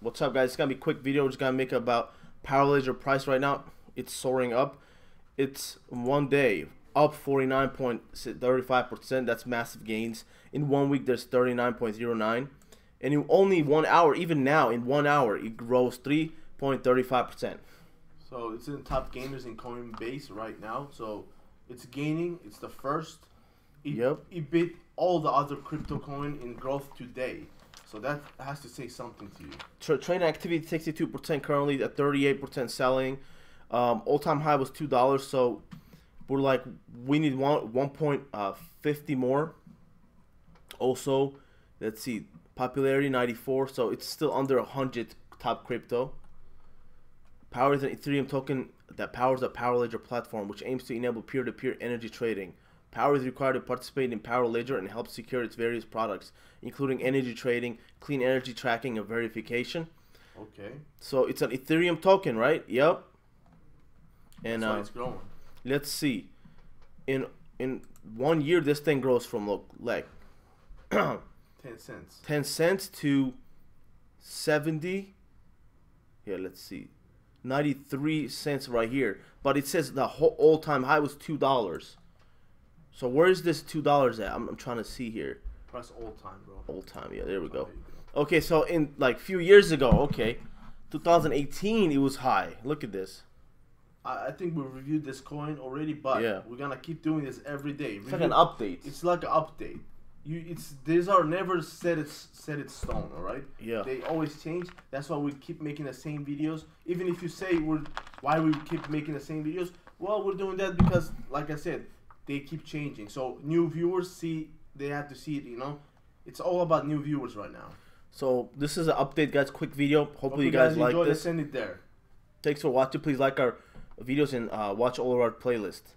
What's up, guys? It's gonna be a quick video. We're just gonna make about Power Ledger price right now. It's soaring up. It's one day up 49.35%. That's massive gains. In one week, there's 39.09. And in only one hour, even now, in one hour, it grows 3.35%. So it's in top gainers in Coinbase right now. So it's gaining. It's the first. It, Yep. It beat all the other crypto coin in growth today. So that has to say something to you. Tra- activity 62% currently at 38% selling. Um, all time high was two dollars, so we're like we need one one point uh, fifty more. Also, let's see, popularity 94, so it's still under 100 top crypto. Power is an Ethereum token that powers the Power Ledger platform, which aims to enable peer-to-peer energy trading. Power is required to participate in Power Ledger and help secure its various products, including energy trading, clean energy tracking, and verification. Okay. So it's an Ethereum token, right? Yep. And That's why uh, it's growing. let's see, in in one year, this thing grows from look like Ten cents. 10 cents to 70 here let's see 93 cents right here but it says the whole all-time high was two dollars so where is this two dollars at I'm, I'm trying to see here Press old time, bro. Old time yeah there we go oh, go. okay so in like few years ago okay 2018 it was high look at this I, I think we reviewed this coin already, but Yeah. we're gonna keep doing this every day. it's like an update It's like an update. You, it's these are never set it's set in stone. All right. yeah They always change. That's why we keep making the same videos. Even if you say we're why we keep making the same videos, well, we're doing that because, like I said, they keep changing. So new viewers see they have to see it. You know, it's all about new viewers right now. so this is an update guys quick video hopefully Hope you guys, like enjoyed it. this Send it there. thanks for watching please like our videos and uh, watch all of our playlists